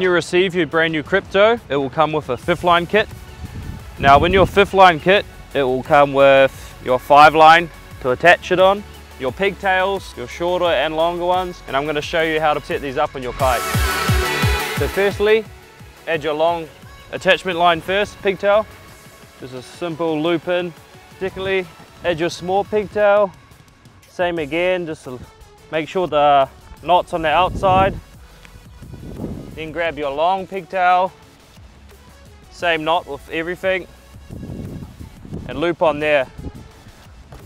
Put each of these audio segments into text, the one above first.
you receive your brand new Krypto, it will come with a fifth line kit. Now when your fifth line kit, it will come with your five line to attach it on, your pigtails, your shorter and longer ones, and I'm gonna show you how to set these up on your kite. So firstly, add your long attachment line first, pigtail. Just a simple loop in. Secondly, add your small pigtail. Same again, just make sure the knot's on the outside. Then grab your long pigtail. Same knot with everything. And loop on there.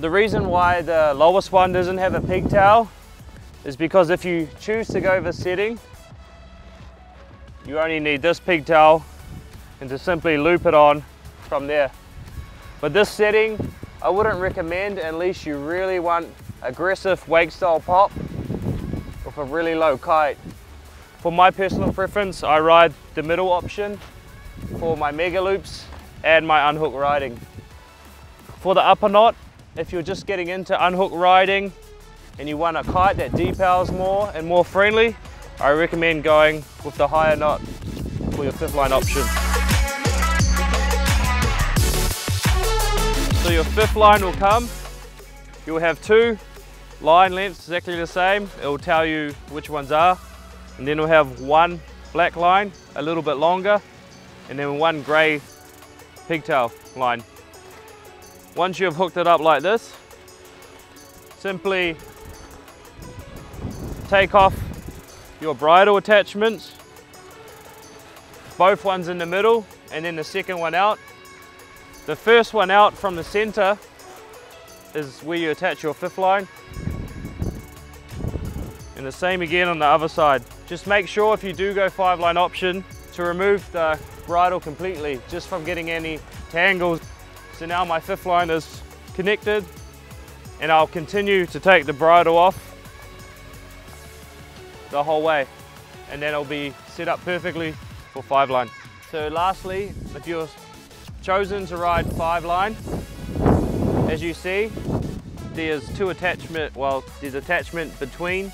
The reason why the lowest one doesn't have a pigtail is because if you choose to go the setting, you only need this pigtail and to simply loop it on from there. But this setting, I wouldn't recommend unless you really want aggressive wake style pop with a really low kite. For my personal preference, I ride the middle option for my mega loops and my unhook riding. For the upper knot, if you're just getting into unhook riding and you want a kite that depowers more and more friendly, I recommend going with the higher knot for your fifth line option. So your fifth line will come, you'll have two line lengths exactly the same, it will tell you which ones are, and then we'll have one black line, a little bit longer, and then one grey pigtail line. Once you've hooked it up like this, simply take off your bridle attachments, both ones in the middle and then the second one out. The first one out from the center is where you attach your fifth line. And the same again on the other side. Just make sure if you do go five line option to remove the bridle completely just from getting any tangles. So now my fifth line is connected and I'll continue to take the bridle off the whole way and then it'll be set up perfectly for five line. So lastly, if you're chosen to ride five line, as you see, there's two attachment, well, there's attachment between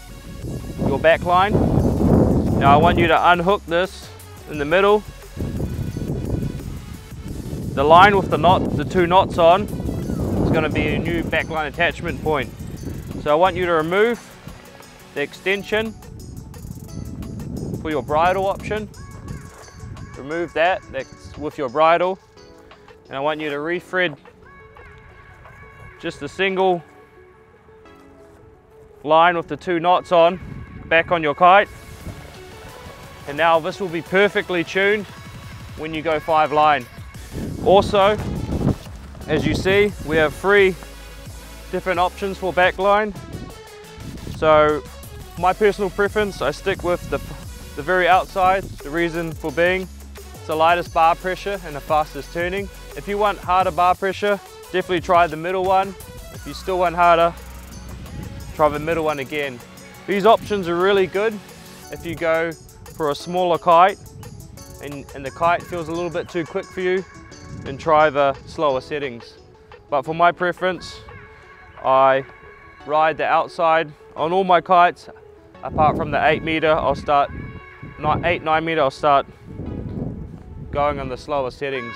your back line. Now I want you to unhook this in the middle. The line with the knot, the two knots on, is going to be a new backline attachment point. So I want you to remove the extension for your bridle option. Remove that, that's with your bridle. And I want you to rethread just a single line with the two knots on back on your kite. And now this will be perfectly tuned when you go five line. Also, as you see, we have three different options for back line. So my personal preference, I stick with the the very outside, the reason for being, it's the lightest bar pressure and the fastest turning. If you want harder bar pressure, definitely try the middle one. If you still want harder, try the middle one again. These options are really good if you go for a smaller kite and, and the kite feels a little bit too quick for you, and try the slower settings. But for my preference, I ride the outside on all my kites, apart from the 8 meter, I'll start eight, nine meter, I'll start going on the slower settings.